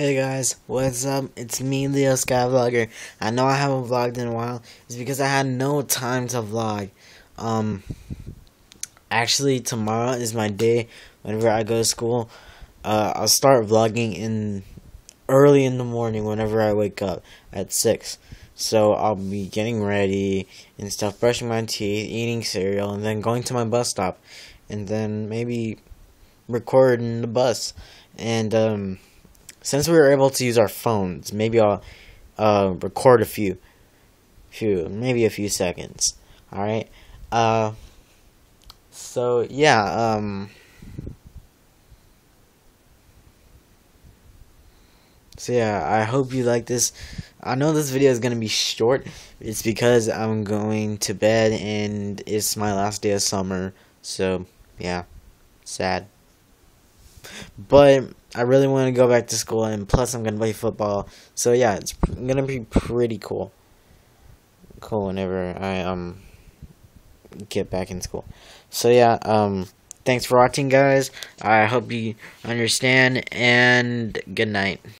Hey guys, what's up? It's me, LeoSkyVlogger. I know I haven't vlogged in a while. It's because I had no time to vlog. Um, actually, tomorrow is my day. Whenever I go to school, uh, I'll start vlogging in early in the morning. Whenever I wake up at six, so I'll be getting ready and stuff, brushing my teeth, eating cereal, and then going to my bus stop, and then maybe recording the bus, and um since we were able to use our phones, maybe I'll uh, record a few, few, maybe a few seconds. All right. Uh. So yeah. Um. So yeah, I hope you like this. I know this video is gonna be short. It's because I'm going to bed and it's my last day of summer. So yeah, sad. But I really want to go back to school, and plus I'm gonna play football. So yeah, it's gonna be pretty cool. Cool whenever I um get back in school. So yeah, um, thanks for watching, guys. I hope you understand, and good night.